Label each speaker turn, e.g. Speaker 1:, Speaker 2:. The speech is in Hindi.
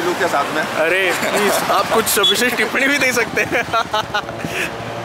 Speaker 1: लूँ क्या साथ में?
Speaker 2: अरे प्लीज़ आप कुछ विशेष टिप्पणी भी दे सकते हैं।